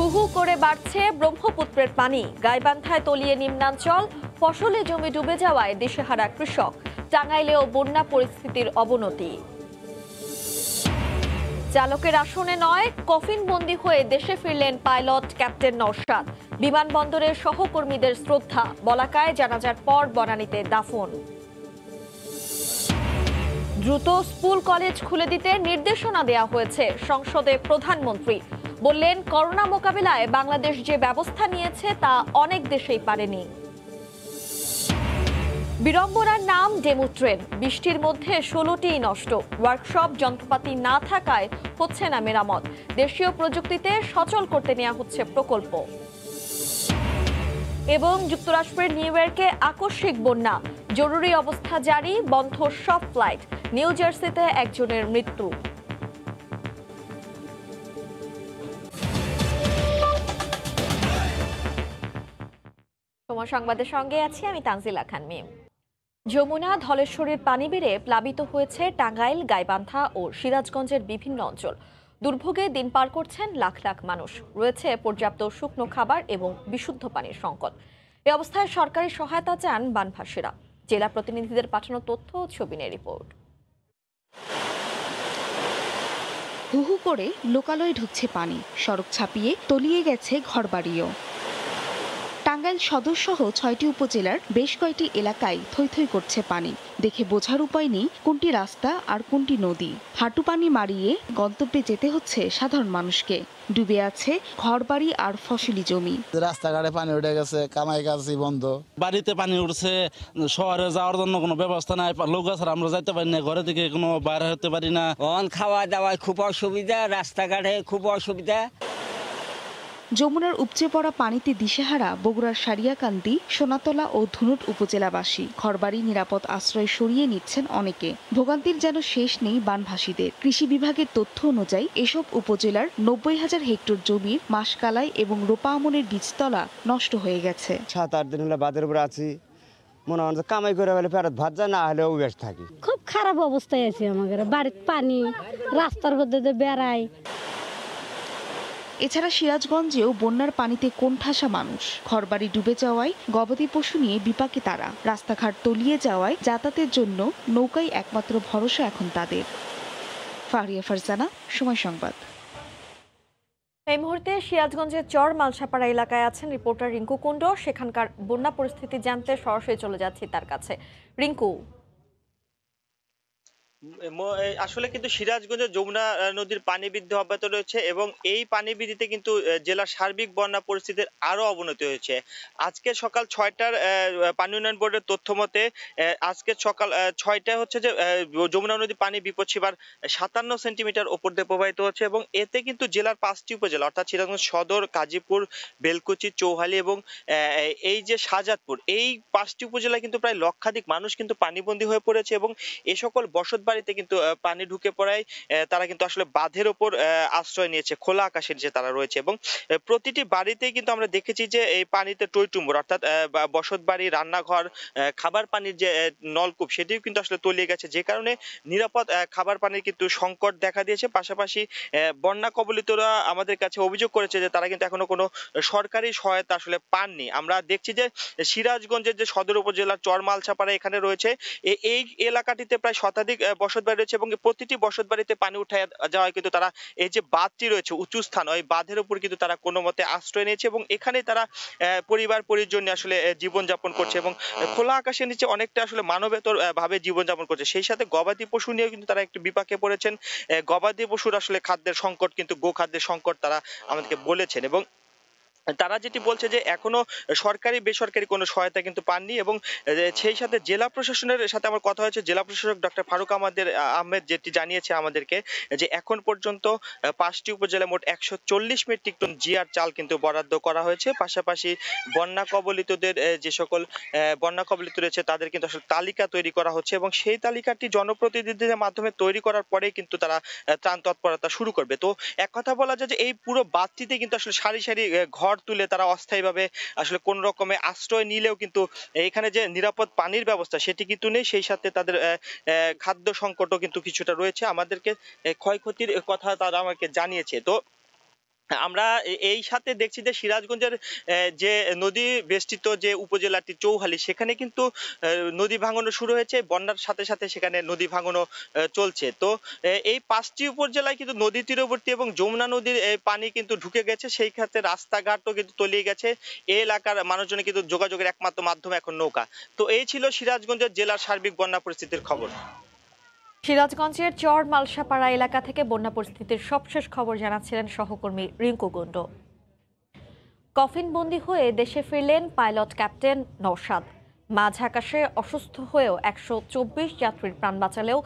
হু হু করে বাড়ছে ব্রহ্মপুত্রের পানি। গাইবান্ধায় তলিয়ে নিম্নাঞ্চল, ফসলে জমি ডুবে যাওয়ায় দিশেহারা কৃষক। টাঙ্গাইলেও বন্যা পরিস্থিতির অবনতি। চালকের আসনে নয়, কফিন বন্দি হয়ে দেশে ফিরলেন পাইলট ক্যাপ্টেন নওশাদ। বিমানবন্দরের সহকর্মীদের শ্রদ্ধা, বলাকায় জানাজার পর বনানীতে দাফন। দ্রুত স্কুল কলেজ খুলে দিতে নির্দেশনা দেয়া হয়েছে সংসদে প্রধানমন্ত্রী। বললেন, করোনা মোকাবিলায় বাংলাদেশ যে ব্যবস্থা নিয়েছে তা অনেক দেশেই পারেনি। বিড়ম্বনার নাম ডেমো ট্রেন। বৃষ্টির মধ্যে ষোলোটি নষ্ট। ওয়ার্কশপ যন্ত্রপাতি না থাকায় হচ্ছে না মেরামত। দেশীয় প্রযুক্তিতে সচল করতে নেওয়া হচ্ছে প্রকল্প। এবং যুক্তরাষ্ট্রের নিউ ইয়র্কে আকস্মিক বন্যা। জরুরি অবস্থা জারি, বন্ধ সব ফ্লাইট। নিউ জার্সিতে একজনের মৃত্যু। সময় সংবাদের সঙ্গে আছি আমি তানজিলা খান মিম। যমুনা ধলেশ্বরীর পানি বেড়ে প্লাবিত হয়েছে টাঙ্গাইল, গাইবান্ধা ও সিরাজগঞ্জের বিভিন্ন অঞ্চল। দুর্ভোগে দিন পার করছেন লাখ লাখ মানুষ। রয়েছে পর্যাপ্ত শুকনো খাবার এবং বিশুদ্ধ পানির সংকট। এ অবস্থায় সরকারি সহায়তা চান বানভাসীরা। জেলা প্রতিনিধিদের পাঠানো তথ্য ও ছবি নিয়ে রিপোর্ট। হুহু করে লোকালয়ে ঢুকছে পানি। সড়ক ছাপিয়ে তলিয়ে গেছে ঘরবাড়িও। টাঙ্গাইল সদর সহ ছয়টি উপজেলার বেশ কয়েকটি এলাকায় থই থই করছে পানি। দেখে বোঝার উপায় নেই কোনটি রাস্তা আর কোনটি নদী। হাঁটু পানি মারিয়ে গন্তব্যে যেতে হচ্ছে সাধারণ মানুষকে। ডুবে আছে ঘরবাড়ি আর ফসলি জমি। রাস্তাঘাটে পানি উঠে গেছে কামাই কাজি বন্ধ। বাড়িতে পানি উঠছে শহরে যাওয়ার জন্য কোনো ব্যবস্থা নাই লোক আছে আমরা যাইতে পারি না ঘরে থেকে কোনো বাইরে হতে পারি না। অন খাওয়া দাওয়ায় খুব অসুবিধা রাস্তাঘাটে খুব অসুবিধা। যমুনার উপচে পড়া পানিতে দিশেহারা বগুড়ার সারিয়াকান্দি সোনাতলা ও ধুনুট উপজেলাবাসী ঘরবাড়ি নিরাপদ আশ্রয় সরিয়ে নিচ্ছেন অনেকে। ভোগান্তির যেন শেষ নেই বানভাসীদের। কৃষি বিভাগের তথ্য অনুযায়ী এসব উপজেলার নব্বই হাজার হেক্টর জমির মাসকালাই এবং রোপা আমনের বীজতলা নষ্ট হয়ে গেছে। সাত আট দিন হলে বাদের উপরে আছি। মনে হয় যে কামাই করে হলে ফেরত ভাত যায় না হলে অভ্যাস থাকি। খুব খারাপ অবস্থায় আছে আমাদের বাড়িতে পানি রাস্তার মধ্যে দিয়ে বেড়াই। এছাড়া সিরাজগঞ্জেও বন্যার পানিতে কোণঠাসা মানুষ। ঘরবাড়ি ডুবে যাওয়ায় গবাদি পশু নিয়ে বিপাকে তারা। রাস্তাঘাট তলিয়ে যাওয়ায় যাতায়াতের জন্য নৌকাই একমাত্র ভরসা এখন তাদের। ফারিয়া ফারজানা, সময় সংবাদ। এই মুহূর্তে সিরাজগঞ্জের চর মালসাপাড়া এলাকায় আছেন রিপোর্টার রিঙ্কু কুণ্ড। সেখানকার বন্যা পরিস্থিতি জানতে সরাসরি চলে যাচ্ছি তার কাছে। রিঙ্কু আসলে কিন্তু সিরাজগঞ্জে যমুনা নদীর পানি বৃদ্ধি অব্যাহত রয়েছে এবং এই পানি বৃদ্ধিতে কিন্তু জেলার সার্বিক বন্যা পরিস্থিতির আরও অবনতি হয়েছে। আজকে সকাল ছয়টার পানি উন্নয়ন বোর্ডের তথ্য মতে আজকে সকাল ছয়টায় হচ্ছে যে যমুনা নদীর পানি বিপদ সীমার সাতান্ন সেন্টিমিটার ওপর দিয়ে প্রবাহিত হচ্ছে এবং এতে কিন্তু জেলার পাঁচটি উপজেলা, অর্থাৎ সিরাজগঞ্জ, সদর, কাজীপুর, বেলকুচি, চৌহালি এবং এই যে শাহজাদপুর এই পাঁচটি উপজেলায় কিন্তু প্রায় লক্ষাধিক মানুষ কিন্তু পানিবন্দী হয়ে পড়েছে এবং এ সকল বসত বাড়িতে কিন্তু পানি ঢুকে পড়ায় তারা কিন্তু আসলে বাঁধের ওপর আশ্রয় নিয়েছে, খোলা আকাশের যে তারা রয়েছে। এবং প্রতিটি বাড়িতেই কিন্তু আমরা দেখেছি যে এই পানিতে টইটুম্বর, অর্থাৎ বসত বাড়ি, রান্নাঘর খাবার পানির যে নলকূপ, সেটিও কিন্তু আসলে তলিয়ে গেছে। যে কারণে নিরাপদ খাবার পানির কিন্তু সংকট দেখা দিয়েছে। পাশাপাশি বন্যা কবলিতরা আমাদের কাছে অভিযোগ করেছে যে তারা কিন্তু এখনও কোনো সরকারি সহায়তা আসলে পাননি। আমরা দেখছি যে সিরাজগঞ্জের যে সদর উপজেলার চরমালছাপাড়া এখানে রয়েছে এই এলাকাটিতে প্রায় শতাধিক বসত বাড়ি রয়েছে এবং প্রতিটি বসত বাড়িতে পানি উঠে যাওয়ায় কিন্তু তারা এই যে বাঁধটি রয়েছে, উঁচু স্থান, ওই বাঁধের উপর কিন্তু তারা কোনো মতে আশ্রয় নিয়েছে এবং এখানে তারা পরিবার, পরিজন আসলে জীবন যাপন করছে এবং খোলা আকাশের নিচে অনেকটা আসলে মানবেতর ভাবে জীবন যাপন করছে। সেই সাথে গবাদি পশু নিয়েও কিন্তু তারা একটু বিপাকে পড়েছেন। গবাদি পশুর আসলে খাদ্যের সংকট কিন্তু গো খাদ্যের সংকট তারা আমাদেরকে বলেছেন এবং তারা যেটি বলছে যে এখনও সরকারি বেসরকারি কোনো সহায়তা কিন্তু পাননি এবং সেই সাথে জেলা প্রশাসনের সাথে আমার কথা হয়েছে জেলা প্রশাসক ডক্টর ফারুক আমাদের আহমেদ যেটি জানিয়েছে আমাদেরকে যে এখন পর্যন্ত পাঁচটি উপজেলায় মোট একশো চল্লিশ মেট্রিক টন জিআর চাল কিন্তু বরাদ্দ করা হয়েছে। পাশাপাশি বন্যা কবলিতদের যে সকল বন্যা কবলিত রয়েছে তাদের কিন্তু আসলে তালিকা তৈরি করা হচ্ছে এবং সেই তালিকাটি জনপ্রতিনিধিদের মাধ্যমে তৈরি করার পরেই কিন্তু তারা ত্রাণ তৎপরতা শুরু করবে। তো এক কথা বলা যায় যে এই পুরো বাদটিতে কিন্তু আসলে সারি সারি আহ, ঘর তুলে তারা অস্থায়ীভাবে আসলে কোন রকমে আশ্রয় নিলেও কিন্তু এখানে যে নিরাপদ পানির ব্যবস্থা সেটি কিন্তু নেই, সেই সাথে তাদের খাদ্য সংকটও কিন্তু কিছুটা রয়েছে। আমাদেরকে ক্ষয়ক্ষতির কথা তারা আমাকে জানিয়েছে। তো আমরা এই সাথে দেখছি যে সিরাজগঞ্জের যে নদী বেষ্টিত যে উপজেলাটি চৌহালি, সেখানে কিন্তু নদী ভাঙনও শুরু হয়েছে, বন্যার সাথে সাথে সেখানে নদী ভাঙনও চলছে। তো এই পাঁচটি উপজেলায় কিন্তু নদী তীরবর্তী এবং যমুনা নদীর পানি কিন্তু ঢুকে গেছে, সেই ক্ষেত্রে রাস্তাঘাটও কিন্তু তলিয়ে গেছে। এই এলাকার মানুষজনের কিন্তু যোগাযোগের একমাত্র মাধ্যম এখন নৌকা। তো এই ছিল সিরাজগঞ্জের জেলার সার্বিক বন্যা পরিস্থিতির খবর। সিরাজগঞ্জের চর মালসাপাড়া এলাকা থেকে বন্যা পরিস্থিতির সবশেষ খবর জানাচ্ছিলেন সহকর্মী রিঙ্কু গুন্ড কফিনবন্দি হয়ে দেশে ফিরলেন পাইলট ক্যাপ্টেন নৌশাদ মাঝ আকাশে অসুস্থ হয়েও একশো চব্বিশ যাত্রীর প্রাণ বাঁচালেও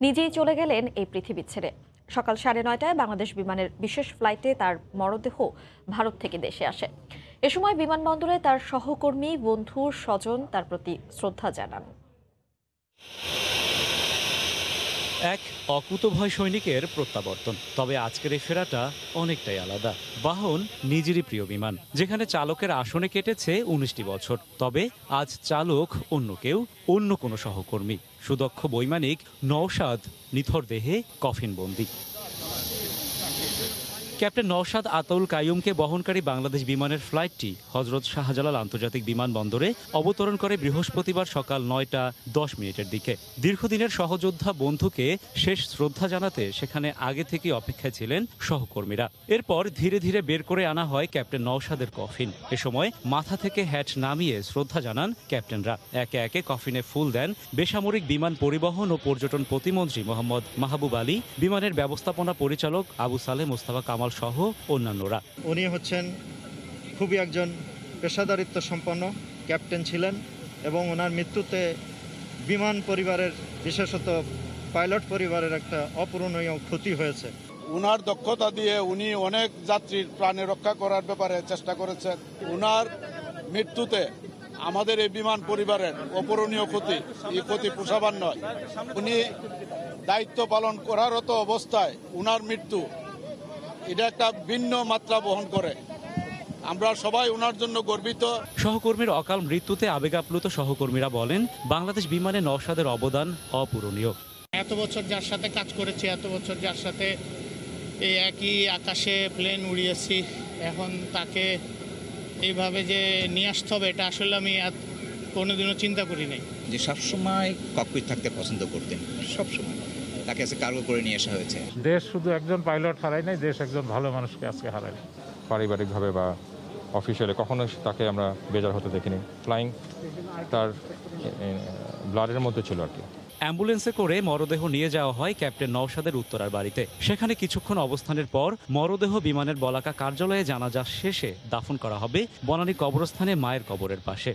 নিজেই চলে গেলেন এই পৃথিবী ছেড়ে। সকাল সাড়ে নয়টায় বাংলাদেশ বিমানের বিশেষ ফ্লাইটে তার মরদেহ ভারত থেকে দেশে আসে। এ সময় বিমানবন্দরে তার সহকর্মী, বন্ধু, স্বজন তার প্রতি শ্রদ্ধা জানান। এক অকুতভয় সৈনিকের প্রত্যাবর্তন। তবে আজকের এই ফেরাটা অনেকটাই আলাদা। বাহন নিজেরই প্রিয় বিমান, যেখানে চালকের আসনে কেটেছে উনিশটি বছর। তবে আজ চালক অন্য কেউ, অন্য কোনো সহকর্মী। সুদক্ষ বৈমানিক নওশাদ নিথর দেহে কফিনবন্দি। ক্যাপ্টেন নওশাদ আতাউল কাইয়ুমকে বহনকারী বাংলাদেশ বিমানের ফ্লাইটটি হজরত শাহজালাল আন্তর্জাতিক বিমানবন্দরে অবতরণ করে বৃহস্পতিবার সকাল নয়টা দশ মিনিটের দিকে। দীর্ঘদিনের সহযোদ্ধা বন্ধুকে শেষ শ্রদ্ধা জানাতে সেখানে আগে থেকে অপেক্ষায় ছিলেন সহকর্মীরা। এরপর ধীরে ধীরে বের করে আনা হয় ক্যাপ্টেন নওশাদের কফিন। এ সময় মাথা থেকে হ্যাট নামিয়ে শ্রদ্ধা জানান ক্যাপ্টেনরা। একে একে কফিনে ফুল দেন বেসামরিক বিমান পরিবহন ও পর্যটন প্রতিমন্ত্রী মোহাম্মদ মাহবুব আলী, বিমানের ব্যবস্থাপনা পরিচালক আবু সালে মোস্তফা কামাল সহ অন্যান্যরা। উনি হচ্ছেন খুবই একজন পেশাদারিত্ব সম্পন্ন ক্যাপ্টেন ছিলেন এবং ওনার মৃত্যুতে বিমান পরিবারের বিশেষত পাইলট পরিবারের একটা অপূরণীয় ক্ষতি হয়েছে। উনার দক্ষতা দিয়ে উনি অনেক যাত্রীর প্রাণে রক্ষা করার ব্যাপারে চেষ্টা করেছেন। উনার মৃত্যুতে আমাদের এই বিমান পরিবারের অপূরণীয় ক্ষতি এই ক্ষতি পোষাবার নয়। উনি দায়িত্ব পালন করারত অবস্থায় উনার মৃত্যু এটা একটা ভিন্ন মাত্রা বহন করে। আমরা সবাই ওনার জন্য গর্বিত। সহকর্মীর অকাল মৃত্যুতে আবেগাপ্লুত সহকর্মীরা বলেন বাংলাদেশ বিমানে নওশাদের অবদান অপূরণীয়। এত বছর যার সাথে কাজ করেছি এত বছর যার সাথে এই একই আকাশে প্লেন উড়িয়েছি এখন তাকে এইভাবে যে নিয়ে আসতে হবে এটা আসলে আমি কোনোদিনও চিন্তা করি নাই। যে সবসময় ককপিট থাকতে পছন্দ করতেন। সবসময়। তাকে আজকে কার্গো করে নিয়ে আসা হয়েছে। দেশ শুধু একজন পাইলট হারায় নাই দেশ একজন ভালো মানুষকে আজকে হারায় পারিবারিকভাবে বা অফিসিয়ালি কখনোই তাকে আমরা বেজার হতে দেখিনি। ফ্লাইং তার ব্লাডের মধ্যে ছিল আর কি। অ্যাম্বুলেন্সে করে মরদেহ নিয়ে যাওয়া হয় ক্যাপ্টেন নওশাদের উত্তরার বাড়িতে। সেখানে কিছুক্ষণ অবস্থানের পর মরদেহ বিমানের বলাকা কার্যালয়ে জানাজা শেষে দাফন করা হবে বনানী কবরস্থানে মায়ের কবরের পাশে।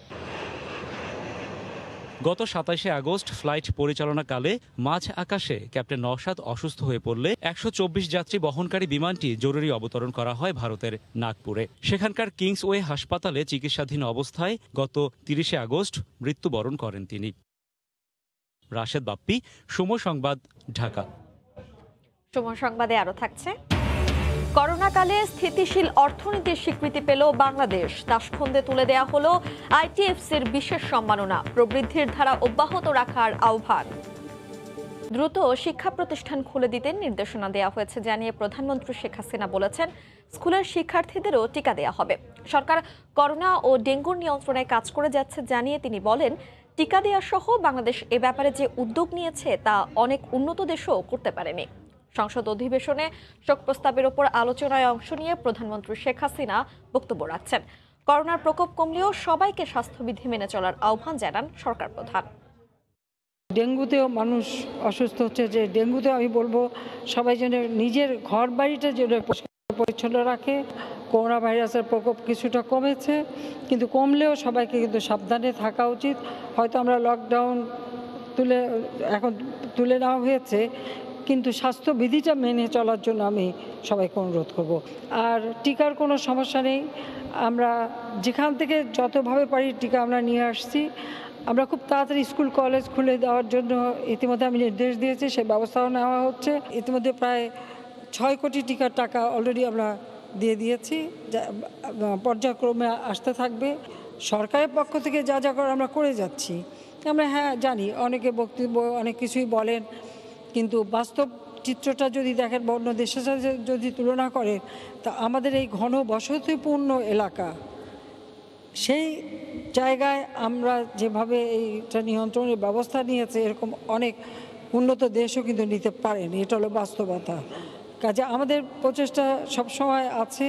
গত সাতাশে আগস্ট ফ্লাইট পরিচালনাকালে মাঝ আকাশে ক্যাপ্টেন নওশাদ অসুস্থ হয়ে পড়লে একশো চব্বিশ যাত্রী বহনকারী বিমানটি জরুরি অবতরণ করা হয় ভারতের নাগপুরে। সেখানকার কিংসওয়ে হাসপাতালে চিকিৎসাধীন অবস্থায় গত তিরিশে আগস্ট মৃত্যুবরণ করেন তিনি। রাশেদ বাপ্পি, সময় সংবাদ, ঢাকা। সময় সংবাদে আরও থাকছে। করোনাকালে স্থিতিশীল অর্থনীতির স্বীকৃতি পেল বাংলাদেশ। দাসখন্দে তুলে দেয়া হলো আইটিএফসির বিশেষ সম্মাননা। প্রবৃদ্ধির ধারা অব্যাহত রাখার আহ্বান। দ্রুত শিক্ষা প্রতিষ্ঠান খুলে দিতে নির্দেশনা দেওয়া হয়েছে, জানিয়ে প্রধানমন্ত্রী শেখ হাসিনা বলেছেন, স্কুলের শিক্ষার্থীদেরও টিকা দেওয়া হবে। সরকার করোনা ও ডেঙ্গুর নিয়ন্ত্রণে কাজ করে যাচ্ছে জানিয়ে তিনি বলেন, টিকা দেওয়া সহ বাংলাদেশ এ ব্যাপারে যে উদ্যোগ নিয়েছে তা অনেক উন্নত দেশও করতে পারেনি। সংসদ অধিবেশনে শোক প্রস্তাবের ওপর আলোচনায় অংশ নিয়ে প্রধানমন্ত্রী শেখ হাসিনা বক্তব্য রাখছেন। করোনার প্রকোপ কমলেও সবাইকে স্বাস্থ্যবিধি মেনে চলার আহ্বান জানান সরকার প্রধান। ডেঙ্গুতেও মানুষ অসুস্থ হচ্ছে যে ডেঙ্গুতে আমি বলব সবাই যেন নিজের ঘর বাড়িটা যেন পরিচ্ছন্ন রাখে। করোনা ভাইরাসের প্রকোপ কিছুটা কমেছে, কিন্তু কমলেও সবাইকে কিন্তু সাবধানে থাকা উচিত। হয়তো আমরা লকডাউন তুলে, এখন তুলে নেওয়া হয়েছে কিন্তু স্বাস্থ্যবিধিটা মেনে চলার জন্য আমি সবাইকে অনুরোধ করব। আর টিকার কোনো সমস্যা নেই। আমরা যেখান থেকে যতভাবে পারি টিকা আমরা নিয়ে আসছি। আমরা খুব তাড়াতাড়ি স্কুল, কলেজ খুলে দেওয়ার জন্য ইতিমধ্যে আমি নির্দেশ দিয়েছি, সেই ব্যবস্থাও নেওয়া হচ্ছে। ইতিমধ্যে প্রায় ছয় কোটি টিকার টাকা অলরেডি আমরা দিয়ে দিয়েছি পর্যায়ক্রমে আসতে থাকবে। সরকারের পক্ষ থেকে যা যা করে আমরা করে যাচ্ছি। আমরা হ্যাঁ জানি, অনেকে বক্তব্য, অনেক কিছুই বলেন কিন্তু বাস্তব চিত্রটা যদি দেখেন অন্য দেশের সাথে যদি তুলনা করেন, তা আমাদের এই ঘন বসতিপূর্ণ এলাকা, সেই জায়গায় আমরা যেভাবে এইটা নিয়ন্ত্রণের ব্যবস্থা নিয়েছে, এরকম অনেক উন্নত দেশও কিন্তু নিতে পারেনি। এটা হলো বাস্তবতা। কাজে আমাদের প্রচেষ্টা সবসময় আছে।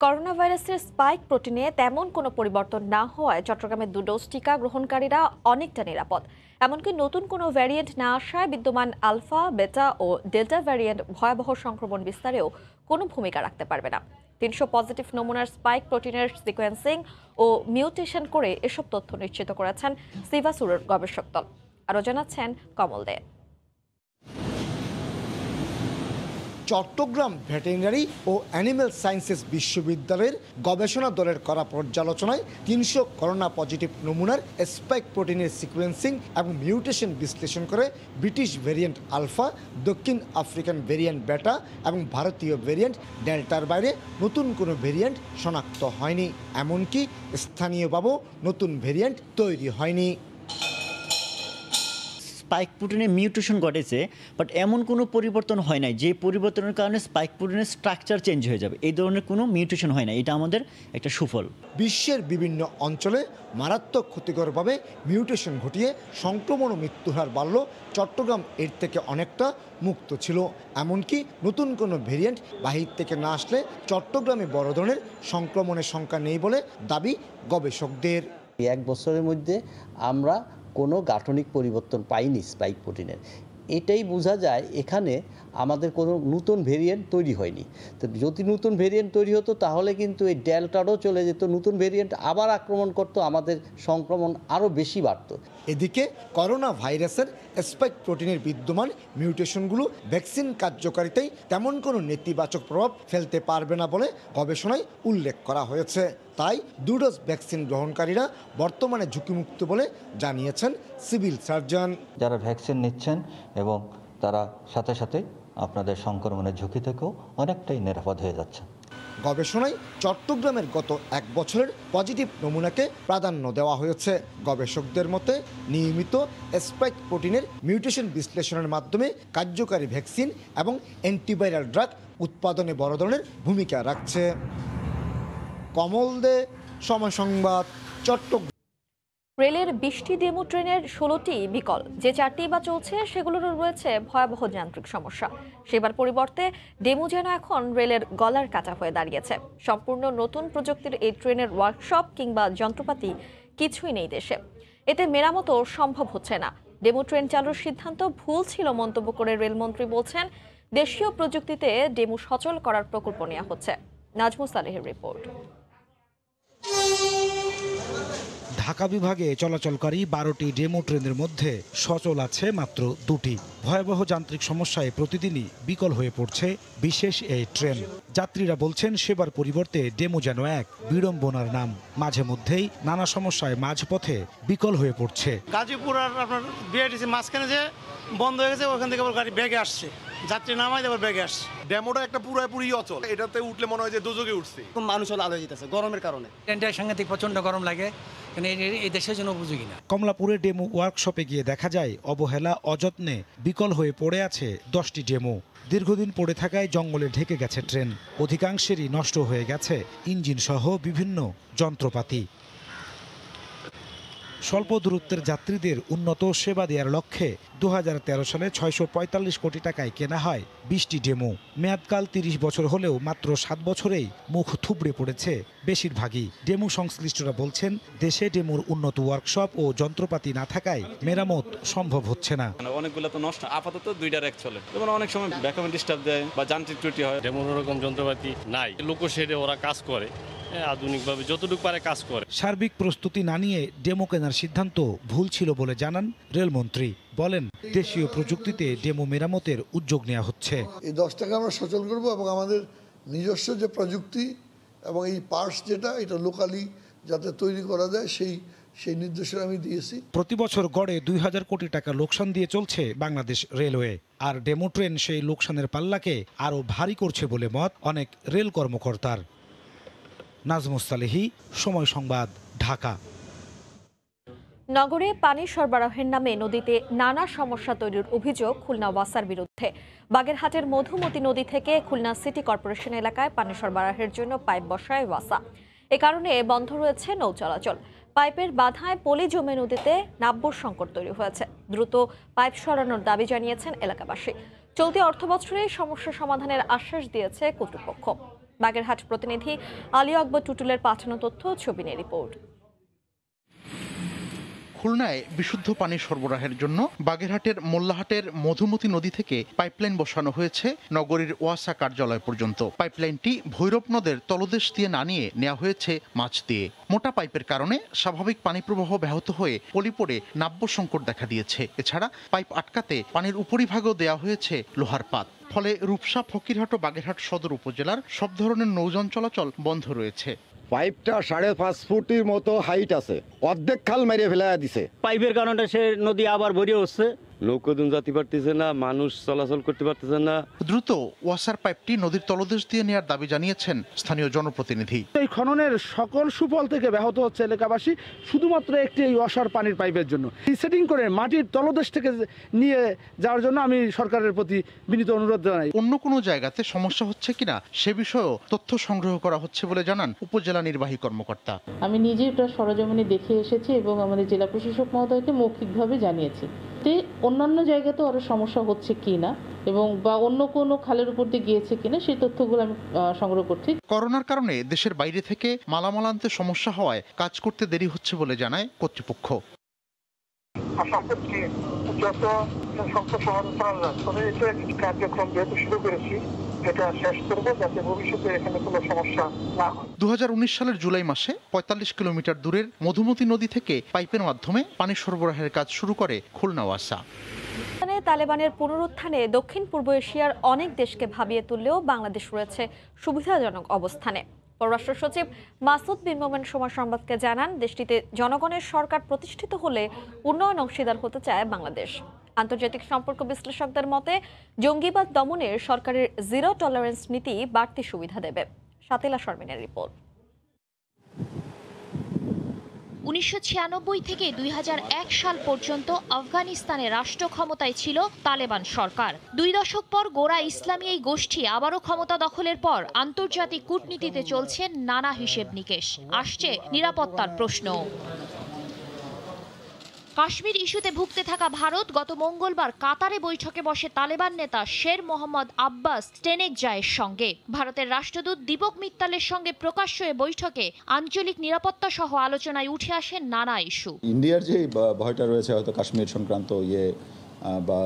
করোনা ভাইরাসের স্পাইক প্রোটিনে তেমন কোনো পরিবর্তন না হওয়ায় চট্টগ্রামের দু ডোজ টিকা গ্রহণকারীরা অনেকটা নিরাপদ। এমনকি নতুন কোনো ভ্যারিয়েন্ট না আসায় বিদ্যমান আলফা, বেটা ও ডেল্টা ভ্যারিয়েন্ট ভয়াবহ সংক্রমণ বিস্তারেও কোনো ভূমিকা রাখতে পারবে না। তিনশো পজিটিভ নমুনার স্পাইক প্রোটিনের সিকোয়েন্সিং ও মিউটেশন করে এসব তথ্য নিশ্চিত করেছেন সিভাসুরের গবেষক দল। আরও জানাচ্ছেন কমল দে। চট্টগ্রাম ভেটেরিনারি ও অ্যানিম্যাল সায়েন্সেস বিশ্ববিদ্যালয়ের গবেষণা দলের করা পর্যালোচনায় তিনশো করোনা পজিটিভ নমুনার স্পাইক প্রোটিনের সিকোয়েন্সিং এবং মিউটেশন বিশ্লেষণ করে ব্রিটিশ ভেরিয়েন্ট আলফা, দক্ষিণ আফ্রিকান ভেরিয়েন্ট বেটা এবং ভারতীয় ভেরিয়েন্ট ডেল্টার বাইরে নতুন কোনো ভেরিয়েন্ট শনাক্ত হয়নি। এমনকি স্থানীয়ভাবেও নতুন ভেরিয়েন্ট তৈরি হয়নি। স্পাইক প্রোটিনে মিউটেশন ঘটেছে বাট এমন কোনো পরিবর্তন হয় নাই। যে পরিবর্তনের কারণে স্পাইক প্রোটিনের স্ট্রাকচার চেঞ্জ হয়ে যাবে। এই ধরনের কোনো মিউটেশন হয় না এটা আমাদের একটা সুফল। বিশ্বের বিভিন্ন অঞ্চলে মারাত্মক ক্ষতিকরভাবে মিউটেশন ঘটিয়ে সংক্রমণ ও মৃত্যুহার বাড়ল। চট্টগ্রাম এর থেকে অনেকটা মুক্ত ছিল। এমনকি নতুন কোনো ভেরিয়েন্ট বাহির থেকে না আসলে চট্টগ্রামে বড় ধরনের সংক্রমণের সংখ্যা নেই বলে দাবি গবেষকদের। এক বছরের মধ্যে আমরা কোনো গাঠনিক পরিবর্তন পাইনি স্পাইক প্রোটিনের এটাই বোঝা যায় এখানে আমাদের কোনো নতুন ভেরিয়েন্ট তৈরি হয়নি। তো যদি নতুন ভেরিয়েন্ট তৈরি হতো তাহলে কিন্তু এই ডেল্টারও চলে যেত নতুন ভেরিয়েন্ট আবার আক্রমণ করতো আমাদের সংক্রমণ আরও বেশি বাড়তো। এদিকে করোনা ভাইরাসের স্পাইক প্রোটিনের বিদ্যমান মিউটেশনগুলো ভ্যাকসিন কার্যকারিতায় তেমন কোনো নেতিবাচক প্রভাব ফেলতে পারবে না বলে গবেষণায় উল্লেখ করা হয়েছে। তাই দুডোজ ভ্যাকসিন গ্রহণকারীরা বর্তমানে ঝুঁকিমুক্ত বলে জানিয়েছেন সিভিল সার্জন। যারা ভ্যাকসিন নিচ্ছেন এবং তারা সাথে সাথে আপনাদের সংক্রমণের ঝুঁকি থেকেও অনেকটাই নিরাপদ হয়ে যাচ্ছে। গবেষণায় চট্টগ্রামের গত এক বছরের পজিটিভ নমুনাকে প্রাধান্য দেওয়া হয়েছে। গবেষকদের মতে, নিয়মিত স্পাইক প্রোটিনের মিউটেশন বিশ্লেষণের মাধ্যমে কার্যকারী ভ্যাকসিন এবং অ্যান্টিভাইরাল ড্রাগ উৎপাদনে বড় ধরনের ভূমিকা রাখছে। কমল দে, সময় সংবাদ, চট্টগ্রাম। রেলের বিশটি ডেমো ট্রেনের ষোলোটি বিকল। যে চারটি বা চলছে সেগুলোর রয়েছে ভয়াবহ যান্ত্রিক সমস্যা। সেবার পরিবর্তে, ডেমো যেন এখন রেলের গলার কাটা হয়ে দাঁড়িয়েছে। সম্পূর্ণ নতুন প্রযুক্তির এই ট্রেনের ওয়ার্কশপ কিংবা যন্ত্রপাতি কিছুই নেই দেশে। এতে মেরামতও সম্ভব হচ্ছে না। ডেমো ট্রেন চালুর সিদ্ধান্ত ভুল ছিল মন্তব্য করে রেলমন্ত্রী বলছেন, দেশীয় প্রযুক্তিতে ডেমো সচল করার প্রকল্প নেওয়া হচ্ছে। নাজমুস আলহের রিপোর্ট। ঢাকা বিভাগে চলাচলকারী বারোটি ডেমো ট্রেনের মধ্যে সচল আছে মাত্র দুটি। ভয়াবহ যান্ত্রিক সমস্যায় প্রতিদিনই বিকল হয়ে পড়ছে বিশেষ এই ট্রেন। যাত্রীরা বলছেন, সেবার পরিবর্তে ডেমো যেন এক, বিড়ম্বনার নাম। মাঝে মধ্যেই নানা সমস্যায় মাঝপথে বিকল হয়ে পড়ছে। গাজীপুর আর আপনার বিআইটিসি মাঝখানে যে বন্ধ হয়ে গেছে ওখান থেকে আবার গাড়ি ব্যাগে আসছে। যাত্রী নামাই আবার ব্যাগে আসছে। ডেমোটা একটা পুরোপুরি অচল। এটাতে উঠলে মনে হয় যে দুযোগে উঠছি। মানুষ আলো যেতেছে গরমের কারণে। ট্রেনটা সাংঘাতিক প্রচণ্ড গরম লাগে কারণ এই- এই দেশের জন্য উপযোগী না। কমলাপুরে ডেমো ওয়ার্কশপে গিয়ে দেখা যায় অবহেলা অযত্নে বিকল হয়ে পড়ে আছে দশটি ডেমো। দীর্ঘদিন পড়ে থাকায় জঙ্গলে ঢেকে গেছে ট্রেন। অধিকাংশেরই নষ্ট হয়ে গেছে ইঞ্জিন সহ বিভিন্ন যন্ত্রপাতি। স্বল্প দূরত্বের যাত্রীদের উন্নত সেবা দেওয়ার লক্ষ্যে দু হাজার তেরো সালে ছয়শো পঁয়তাল্লিশ কোটি টাকায় কেনা হয় বিশটি ডেমো। মেয়াদকাল তিরিশ বছর হলেও মাত্র সাত বছরেই মুখ থুবড়ে পড়েছে বেশিরভাগই। ডেমো সংশ্লিষ্টরা বলছেন দেশে ডেমোর উন্নত ওয়ার্কশপ ও যন্ত্রপাতি না থাকায় মেরামত সম্ভব হচ্ছে না। মানে অনেকগুলো তো নষ্ট আপাতত দুইটার এক চলে। যেমন অনেক সময় ব্যাকআপ ডিস্টার্ব দেয় বা যান্ত্রিক ত্রুটি হয়। যেমন ওরকম যন্ত্রপাতি নাই। লোকশেডে ওরা কাজ করে হ্যাঁ, আধুনিকভাবে যতটুকু পারে কাজ করে। সার্বিক প্রস্তুতি না নিয়ে ডেমো কেনার সিদ্ধান্ত ভুল ছিল বলে জানান রেলমন্ত্রী। বলেন দেশীয় প্রযুক্তিতে ডেমো মেরামতের উদ্যোগ নেওয়া হচ্ছে। এই দশটাকে আমরা সচল করব এবং আমাদের নিজস্ব যে প্রযুক্তি এবং এই পার্টস যেটা এটা লোকালি যাতে তৈরি করা যায় সেই সেই নির্দেশনা আমি দিয়েছি। প্রতি বছর গড়ে দুই হাজার কোটি টাকা লোকসান দিয়ে চলছে বাংলাদেশ রেলওয়ে। আর ডেমো ট্রেন সেই লোকসানের পাল্লাকে আরও ভারী করছে বলে মত অনেক রেল কর্মকর্তার। নাজমুস সালেহি সময় সংবাদ ঢাকা। নগরে পানি সরবরাহের নামে নদীতে নানা সমস্যা তৈরির অভিযোগ খুলনা ওয়াসার বিরুদ্ধে। বাগেরহাটের মধুমতি নদী থেকে খুলনা সিটি কর্পোরেশন এলাকায় পানি সরবরাহের জন্য পাইপ বসায় ওয়াসা। এ কারণে বন্ধ রয়েছে নৌ চলাচল। পাইপের বাধায় পলি জমে নদীতে নাব্যর সংকট তৈরি হয়েছে। দ্রুত পাইপ সরানোর দাবি জানিয়েছেন এলাকাবাসী। চলতি অর্থবছরে সমস্যা সমাধানের আশ্বাস দিয়েছে কর্তৃপক্ষ। বাগেরহাট প্রতিনিধি আলী আকবর টুটুলের পাঠানো তথ্য, ছবি নিয়ে রিপোর্ট। খুলনায় বিশুদ্ধ পানি সরবরাহের জন্য বাগেরহাটের মোল্লাহাটের মধুমতি নদী থেকে পাইপলাইন বসানো হয়েছে নগরীর ওয়াসা কার্যালয় পর্যন্ত। পাইপলাইনটি ভৈরব নদের তলদেশ দিয়ে না নিয়ে নেওয়া হয়েছে মাছ দিয়ে। মোটা পাইপের কারণে স্বাভাবিক পানি প্রবাহ ব্যাহত হয়ে পলি পড়ে নাব্য সংকট দেখা দিয়েছে। এছাড়া পাইপ আটকাতে পানির উপরিভাগেও দেওয়া হয়েছে লোহার পাত। ফলে রূপসা, ফকিরহাট ও বাগেরহাট সদর উপজেলার সব ধরনের নৌযান চলাচল বন্ধ রয়েছে। পাইপটা সাড়ে পাঁচ ফুটের মতো হাইট আছে। অর্ধেক খাল মেরে ফেলা দিছে। পাইপের কারণে সে নদী আবার ভরিয়ে হচ্ছে নৌকোদুন যাতে পারতেছে না মানুষ চলাচল করতে পারতেছে না। দ্রুত ওয়াসার পাইপটি নদীর তলদেশ দিয়ে নেওয়ার দাবি জানিয়েছেন স্থানীয় জনপ্রতিনিধি। এই খননের সকল সুফল থেকে ব্যাহত হচ্ছে এলাকাবাসী শুধুমাত্র একটি এই অসার পানির পাইপের জন্য। সেটিং করে মাটির তলদেশ থেকে নিয়ে যাওয়ার জন্য আমি সরকারের প্রতি বিনীত অনুরোধ জানাই। অন্য কোনো জায়গাতে সমস্যা হচ্ছে কিনা সে বিষয়েও তথ্য সংগ্রহ করা হচ্ছে বলে জানান উপজেলা নির্বাহী কর্মকর্তা। আমি নিজে ওটা সরজমিনে দেখে এসেছি এবং আমাদের জেলা প্রশাসক মহোদয়কে মৌখিকভাবে জানিয়েছি। অন্যান্য জায়গাতেও আরও সমস্যা হচ্ছে কি না এবং বা অন্য কোনো খালের উপর দিয়ে গিয়েছে কিনা সেই তথ্যগুলো আমি সংগ্রহ করছি। করোনার কারণে দেশের বাইরে থেকে মালামাল আনতে সমস্যা হওয়ায় কাজ করতে দেরি হচ্ছে বলে জানায় কর্তৃপক্ষ। আশা করছি যত সংখ্যক সমাধান করা যায় তবে এটা কার্যক্রম যেহেতু শুরু করেছি এটা শেষ করব যাতে ভবিষ্যতে এখানে কোনো সমস্যা না হয়। দুহাজার উনিশ সালের জুলাই মাসে ৪৫ কিলোমিটার দূরের মধুমতি নদী থেকে পাইপের মাধ্যমে পানি সরবরাহের কাজ শুরু করে খুলনা ওয়াসা তালেবানের পুনরুত্থানে দক্ষিণ পূর্ব এশিয়ার অনেক দেশকে ভাবিয়ে তুললেও বাংলাদেশ রয়েছে সুবিধাজনক অবস্থানে। পররাষ্ট্র সচিব মাসুদ বিন মোমেন সময় সংবাদকে জানান দেশটিতে জনগণের সরকার প্রতিষ্ঠিত হলে উন্নয়ন অংশীদার হতে চায় বাংলাদেশ। আন্তর্জাতিক সম্পর্ক বিশ্লেষকদের মতে, জঙ্গিবাদ দমনের সরকারের জিরো টলারেন্স নীতি বাড়তি সুবিধা দেবে। সাতিলা শর্মিনের রিপোর্ট। উনিশশো থেকে দুই হাজার এক সাল পর্যন্ত আফগানিস্তানে রাষ্ট্র ক্ষমতায় ছিল তালেবান সরকার। দুই দশক পর গোড়া ইসলামী এই গোষ্ঠী আবারও ক্ষমতা দখলের পর আন্তর্জাতিক কূটনীতিতে চলছে নানা হিসেব নিকেশ। আসছে নিরাপত্তার প্রশ্ন কাশ্মীর ইস্যুতে ভুগতে থাকা ভারত গত মঙ্গলবার কাতারে বৈঠকে বসে তালেবান নেতা শের মোহাম্মদ আব্বাস টেনেক জায়ের সঙ্গে। ভারতের রাষ্ট্রদূত দীপক মিত্তালের সঙ্গে প্রকাশ্য এ বৈঠকে আঞ্চলিক নিরাপত্তা সহ আলোচনায় উঠে আসে নানা ইস্যু। ইন্ডিয়ার যে ভয়টা রয়েছে হয়তো কাশ্মীর সংক্রান্ত ইয়ে বা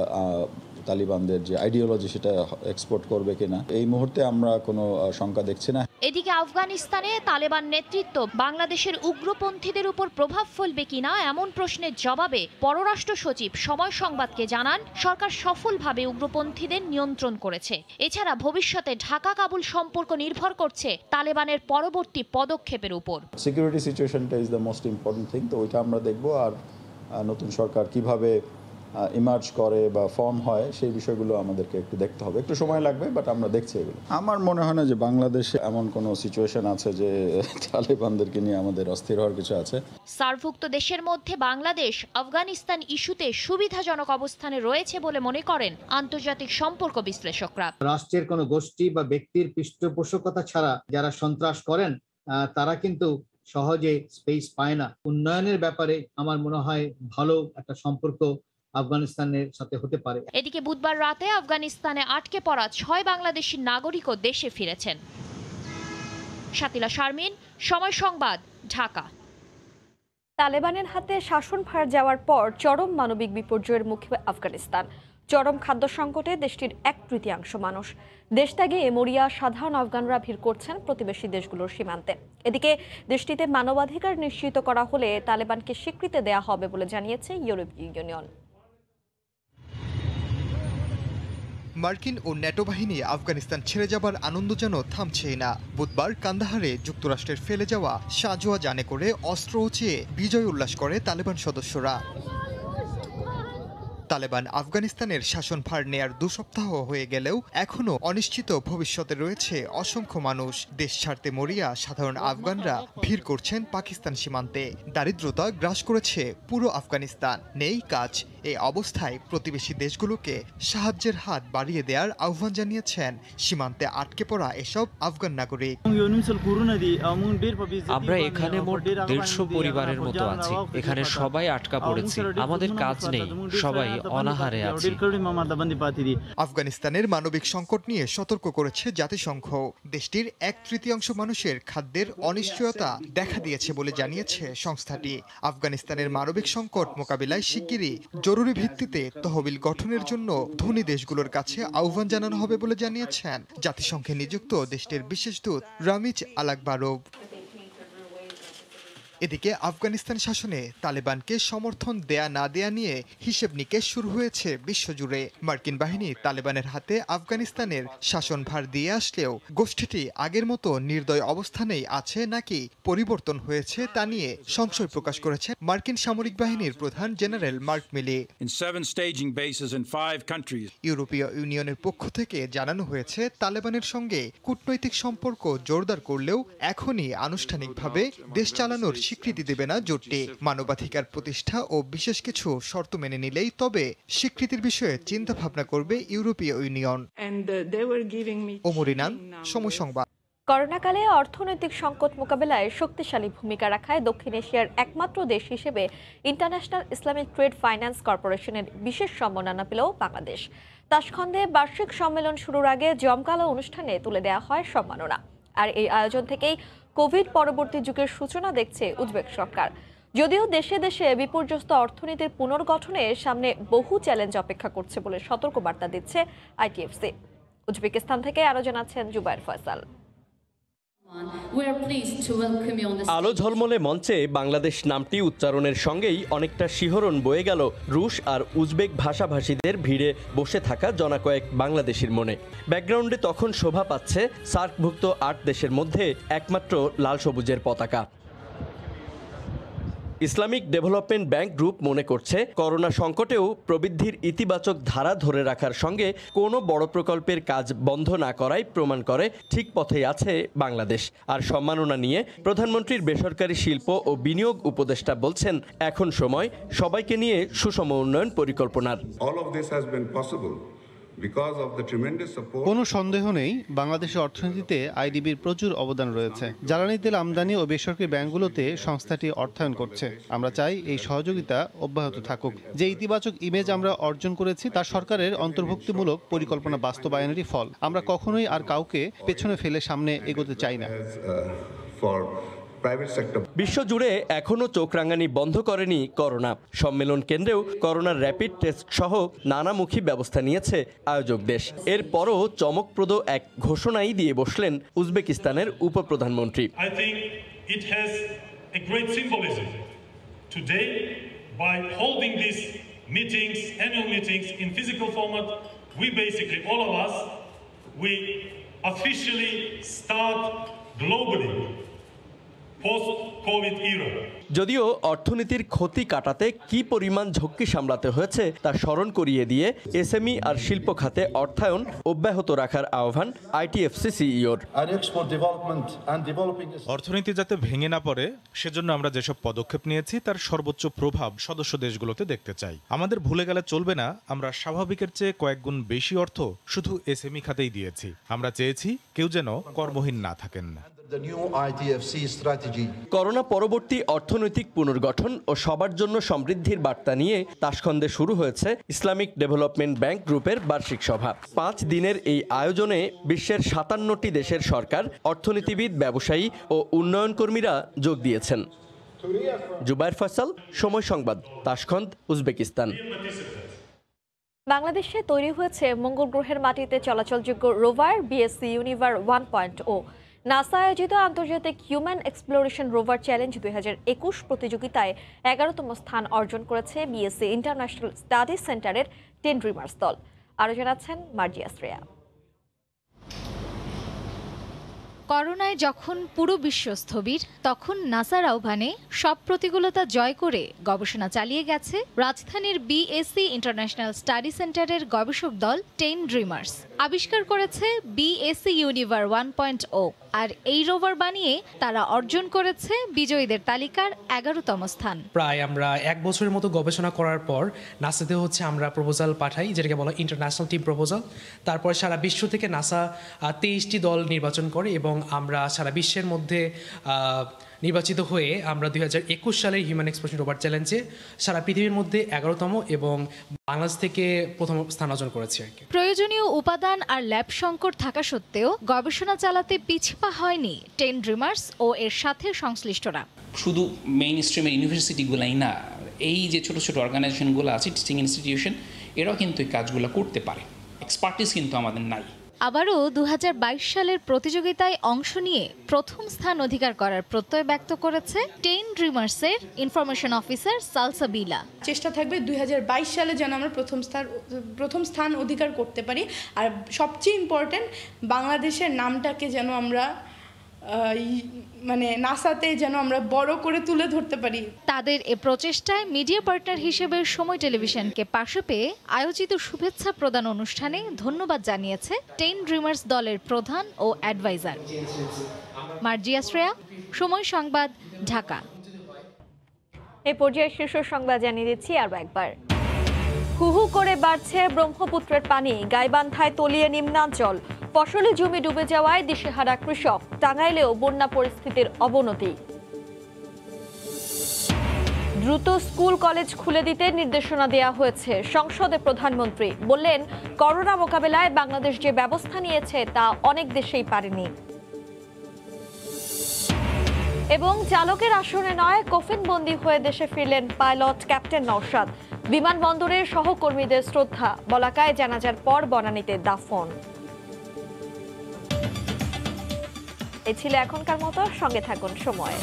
তালিবানদের যে আইডিওলজি সেটা এক্সপোর্ট করবে কিনা এই মুহূর্তে আমরা কোনো শঙ্কা দেখছি না। এদিকে আফগানিস্তানে তালেবান নেতৃত্ব বাংলাদেশের উগ্রপন্থীদের উপর প্রভাব ফেলবে কিনা এমন প্রশ্নের জবাবে পররাষ্ট্র সচিব সময় সংবাদকে জানান সরকার সফলভাবে উগ্রপন্থীদের নিয়ন্ত্রণ করেছে। এছাড়া ভবিষ্যতে ঢাকা কাবুল সম্পর্ক নির্ভর করছে তালেবানের পরবর্তী পদক্ষেপের উপর। সিকিউরিটি সিচুয়েশনটা is the most important thing তো ওইটা আমরা দেখব আর নতুন সরকার কীভাবে ইমার্জ করে বা ফর্ম হয় সেই বিষয়গুলো আমাদেরকে একটু দেখতে হবে। একটু সময় লাগবে বাট আমরা দেখছি এগুলো। আমার মনে হয় না যে বাংলাদেশে এমন কোনো সিচুয়েশন আছে যে তালেবানদেরকে নিয়ে আমাদের অস্থির হওয়ার কিছু আছে। সার্কভুক্ত দেশের মধ্যে বাংলাদেশ আফগানিস্তান ইস্যুতে সুবিধাজনক অবস্থানে রয়েছে বলে মনে করেন আন্তর্জাতিক সম্পর্ক বিশ্লেষকরা। রাষ্ট্রের কোনো গোষ্ঠী বা ব্যক্তির পৃষ্ঠপোষকতা ছাড়া যারা সন্ত্রাস করেন আহ, তারা কিন্তু সহজে স্পেস পায় না। উন্নয়নের ব্যাপারে আমার মনে হয় ভালো একটা সম্পর্ক আফগানিস্তানের সাথে হতে পারে। এদিকে বুধবার রাতে আফগানিস্তানে আটকে পড়া ছয় বাংলাদেশি নাগরিকও দেশে ফিরেছেন। শাতিলা শারমিন সময় সংবাদ ঢাকা। তালেবানের হাতে শাসনভার যাওয়ার পর চরম মানবিক বিপর্যয়ের মুখে আফগানিস্তান। চরম খাদ্য সংকটে দেশটির এক তৃতীয়াংশ মানুষ। দেশত্যাগে মরিয়া সাধারণ আফগানরা ভিড় করছেন প্রতিবেশী দেশগুলোর সীমান্তে। এদিকে দেশটিতে মানবাধিকার নিশ্চিত করা হলে তালেবানকে স্বীকৃতি দেয়া হবে বলে জানিয়েছে ইউরোপীয় ইউনিয়ন। মার্কিন ও ন্যাটো বাহিনী আফগানিস্তান ছেড়ে যাবার আনন্দ যেন থামছেই না। বুধবার কান্দাহারে যুক্তরাষ্ট্রের ফেলে যাওয়া সাজোয়া জানে করে অস্ত্র চেয়ে বিজয় উল্লাস করে তালেবান সদস্যরা। তালেবান আফগানিস্তানের শাসনভার নেয়ার দু সপ্তাহ হয়ে গেলেও এখনও অনিশ্চিত ভবিষ্যতে রয়েছে অসংখ্য মানুষ। দেশ ছাড়তে মরিয়া সাধারণ আফগানরা ভিড় করছেন পাকিস্তান সীমান্তে। দারিদ্রতা গ্রাস করেছে পুরো আফগানিস্তান। নেই কাজ এই অবস্থায় প্রতিবেশী দেশগুলোকে সাহায্যের হাত বাড়িয়ে দেওয়ার আহ্বান জানিয়েছেন। সীমান্তে আটকে পড়া এসব আফগান নাগরিক। আমরা এখানে মোট দেড়শো পরিবারের মতো আছি। এখানে সবাই আটকা পড়েছি। আমাদের কাজ নেই। সবাই অনাহারে আছি। আফগানিস্তানের মানবিক সংকট নিয়ে সতর্ক করেছে জাতিসংঘ। দেশটির এক তৃতীয়াংশ মানুষের খাদ্যের অনিশ্চয়তা দেখা দিয়েছে বলে জানিয়েছে সংস্থাটি। আফগানিস্তানের মানবিক সংকট মোকাবিলায় শিগগিরই জরুরি ভিত্তিতে তহবিল গঠনের জন্য ধনী দেশগুলোর কাছে আহ্বান জানানো হবে বলে জানিয়েছেন। জাতিসংঘে নিযুক্ত দেশটির বিশেষ দূত রামিজ আলাকবারোভ। এদিকে আফগানিস্তান শাসনে তালেবানকে সমর্থন দেয়া না দেয়া নিয়ে হিসেব নিকেশ শুরু হয়েছে বিশ্বজুড়ে। মার্কিন বাহিনী তালেবানের হাতে আফগানিস্তানের শাসনভার দিয়ে আসলেও গোষ্ঠীটি আগের মতো নির্দয় অবস্থানেই আছে নাকি পরিবর্তন হয়েছে তা নিয়ে সংশয় প্রকাশ করেছে মার্কিন সামরিক বাহিনীর প্রধান জেনারেল মার্ক মিলি। ইউরোপীয় ইউনিয়নের পক্ষ থেকে জানানো হয়েছে তালেবানের সঙ্গে কূটনৈতিক সম্পর্ক জোরদার করলেও এখনই আনুষ্ঠানিকভাবে দেশ চালানোর স্বীকৃতি দেবে না জোটটি। মানবাধিকার প্রতিষ্ঠা ও বিশেষ কিছু শর্ত মেনে নিলেই তবে স্বীকৃতির বিষয়ে চিন্তা ভাবনা করবে ইউরোপীয় ইউনিয়ন। ওমরিনান সময় সংবাদ করোনাকালে অর্থনৈতিক সংকট মোকাবেলায় শক্তিশালী ভূমিকা রাখায় দক্ষিণ এশিয়ার একমাত্র দেশ হিসেবে ইন্টারন্যাশনাল ইসলামিক ট্রেড ফাইন্যান্স কর্পোরেশনের বিশেষ সম্মাননা পেল বাংলাদেশ। তাসখন্দে বার্ষিক সম্মেলন শুরুর আগে জমকালো অনুষ্ঠানে তুলে দেওয়া হয় সম্মাননা। আর এই আয়োজন থেকেই কোভিড পরবর্তী যুগের সূচনা দেখছে উজবেক সরকার। যদিও দেশে দেশে বিপর্যস্ত অর্থনীতির পুনর্গঠনে সামনে বহু চ্যালেঞ্জ অপেক্ষা করছে বলে সতর্ক বার্তা দিচ্ছে আইটিএফসি। উজবেকিস্তান থেকে আরও জানাচ্ছেন জুবায়ের ফয়সাল। আলো ঝলমলে মঞ্চে বাংলাদেশ নামটি উচ্চারণের সঙ্গেই অনেকটা শিহরণ বয়ে গেল। রুশ আর উজবেক ভাষাভাষীদের ভিড়ে বসে থাকা জনাকয়েক বাংলাদেশির মনে। ব্যাকগ্রাউন্ডে তখন শোভা পাচ্ছে সার্কভুক্ত আট দেশের মধ্যে একমাত্র লাল সবুজের পতাকা। ইসলামিক ডেভেলপমেন্ট ব্যাংক গ্রুপ মনে করছে, করোনা সংকটেও প্রবৃদ্ধির ইতিবাচক ধারা ধরে রাখার সঙ্গে কোনো বড় প্রকল্পের কাজ বন্ধ না করাই প্রমাণ করে, ঠিক পথেই আছে বাংলাদেশ। আর সম্মাননা নিয়ে প্রধানমন্ত্রীর বেসরকারি শিল্প ও বিনিয়োগ উপদেষ্টা বলছেন, এখন সময় সবাইকে নিয়ে সুষম উন্নয়ন পরিকল্পনার। All of this has been possible কোনো সন্দেহ নেই বাংলাদেশের অর্থনীতিতে আইডিবির প্রচুর অবদান রয়েছে। জ্বালানি তেল আমদানি ও বেসরকারি ব্যাংকগুলোতে সংস্থাটি অর্থায়ন করছে। আমরা চাই এই সহযোগিতা অব্যাহত থাকুক। যে ইতিবাচক ইমেজ আমরা অর্জন করেছি তা সরকারের অন্তর্ভুক্তিমূলক পরিকল্পনা বাস্তবায়নেরই ফল। আমরা কখনোই আর কাউকে পেছনে ফেলে সামনে এগোতে চাই না। বিশ্বজুড়ে এখনও চোখ রাঙানি বন্ধ করেনি করোনা সম্মেলন কেন্দ্রেও করোনার র্যাপিড টেস্ট সহ নানামুখী ব্যবস্থা নিয়েছে আয়োজক দেশ এরপরও চমকপ্রদ এক ঘোষণাই দিয়ে বসলেন উজবেকিস্তানের উপপ্রধানমন্ত্রী I think it has a great symbolism. Today, by holding these meetings, annual meetings in physical format, we basically, all of us, we officially start globally. যদিও অর্থনীতির ক্ষতি কাটাতে কি পরিমাণ ঝক্কি সামলাতে হয়েছে তা স্মরণ করিয়ে দিয়ে এসএমই আর শিল্প খাতে অর্থায়ন অব্যাহত রাখার আহ্বান আইটিএফসি সিইওর। অর্থনীতি যাতে ভেঙে না পড়ে সেজন্য আমরা যেসব পদক্ষেপ নিয়েছি তার সর্বোচ্চ প্রভাব সদস্য দেশগুলোতে দেখতে চাই। আমাদের ভুলে গেলে চলবে না আমরা স্বাভাবিকের চেয়ে কয়েক গুণ বেশি অর্থ শুধু এসএমই খাতেই দিয়েছি। আমরা চেয়েছি কেউ যেন কর্মহীন না থাকেন। The new ITFC strategy. Corona পরবর্তী অর্থনৈতিক পুনর্গঠন ও সবার জন্য সমৃদ্ধির বার্তা নিয়ে তাসখন্দে শুরু হয়েছে ইসলামিক ডেভেলপমেন্ট ব্যাংক গ্রুপের বার্ষিক সভা। পাঁচ দিনের এই আয়োজনে বিশ্বের সাতান্নটি দেশের সরকার অর্থনীতিবিদ ব্যবসায়ী ও উন্নয়ন কর্মীরা যোগ দিয়েছেন। জুবাইর ফসল সময় সংবাদ তাসখন্দ উজবেকিস্তান। বাংলাদেশে তৈরি হয়েছে মঙ্গল গ্রহের মাটিতে চলাচলযোগ্য rover BSC univer one point O. NASA আয়োজিত আন্তর্জাতিক হিউম্যান এক্সপ্লোরেশন রোভার চ্যালেঞ্জ দুই হাজার একুশ প্রতিযোগিতায় এগারোতম স্থান অর্জন করেছে বিএসসি ইন্টারন্যাশনাল স্টাডিজ সেন্টারের টেন ড্রিমার্স দল। আরও জানাচ্ছেন মার্জিয়া শ্রেয়া করোনায় যখন পুরো বিশ্ব স্থবির, তখন নাসার আহ্বানে সব প্রতিকূলতা জয় করে গবেষণা চালিয়ে গেছে রাজধানীর বিএসসি ইন্টারন্যাশনাল স্টাডি সেন্টারের গবেষক দল টেন ড্রিমার্স। আবিষ্কার করেছে BSC univer one point O. আর এই রোভার বানিয়ে তারা অর্জন করেছে বিজয়ীদের তালিকার এগারোতম স্থান। প্রায় আমরা এক বছরের মতো গবেষণা করার পর নাসাতে হচ্ছে আমরা প্রপোজাল পাঠাই, যেটাকে বলা ইন্টারন্যাশনাল টিম প্রপোজাল তারপর সারা বিশ্ব থেকে নাসা তেইশটি দল নির্বাচন করে এবং আমরা সারা বিশ্বের মধ্যে নির্বাচিত হয়ে আমরা দুই হাজার একুশ সালের হিউম্যান এক্সপ্রেশন রোবার চ্যালেঞ্জে সারা পৃথিবীর মধ্যে এগারোতম এবং বাংলাদেশ থেকে প্রথম স্থান অর্জন করেছি আর কি। প্রয়োজনীয় উপাদান আর ল্যাব সংকট থাকা সত্ত্বেও গবেষণা চালাতে পিছপা হয়নি টেন ড্রিমার্স ও এর সাথে সংশ্লিষ্টরা। শুধু মেইন স্ট্রিমের ইউনিভার্সিটিগুলাই না এই যে ছোট ছোট অর্গানাইজেশনগুলো আছে টিচিং ইনস্টিটিউশন এরাও কিন্তু এই কাজগুলো করতে পারে। এক্সপার্টিস কিন্তু আমাদের নাই। আবারও দু হাজার বাইশ সালের প্রতিযোগিতায় অংশ নিয়ে প্রথম স্থান অধিকার করার প্রত্যয় ব্যক্ত করেছে টেন ড্রিমার্সের ইনফরমেশন অফিসার সালসাবিলা চেষ্টা থাকবে দুই হাজার বাইশ সালে যেন আমরা প্রথম স্থান প্রথম স্থান অধিকার করতে পারি। আর সবচেয়ে ইম্পর্ট্যান্ট বাংলাদেশের নামটাকে যেন আমরা মানে নাসাতে যেন আমরা বড় করে তুলে ধরতে পারি। তাদের এ প্রচেষ্টায় মিডিয়া পার্টনার হিসেবে সময় টেলিভিশনকে পাশে পেয়ে আয়োজিত শুভেচ্ছা প্রদান অনুষ্ঠানে ধন্যবাদ জানিয়েছে টেন ড্রিমার্স দলের প্রধান ও অ্যাডভাইজার। মার্জিয়া শ্রেয়া সময় সংবাদ ঢাকা। এই পর্যায়ে শীর্ষ সংবাদ জানিয়ে দিচ্ছি আরও একবার। হু হু করে বাড়ছে ব্রহ্মপুত্রের পানি গাইবান্ধায় তলিয়ে নিম্নাঞ্চল। ফসলি জমি ডুবে যাওয়ায় দিশেহারা কৃষক টাঙ্গাইলেও বন্যা পরিস্থিতির অবনতি। দ্রুত স্কুল কলেজ খুলে দিতে নির্দেশনা দেওয়া হয়েছে, সংসদে প্রধানমন্ত্রী বললেন, করোনা মোকাবেলায় বাংলাদেশ যে ব্যবস্থা নিয়েছে তা অনেক দেশেই পারেনি। এবং চালকের আসনে নয় কফিন বন্দী হয়ে দেশে ফিরলেন পাইলট ক্যাপ্টেন নৌশাদ বিমানবন্দরের সহকর্মীদের শ্রদ্ধা, বলাকায় জানাজার পর বনানীতে দাফন। এ ছিল এখনকার মতো সঙ্গে থাকুন সময়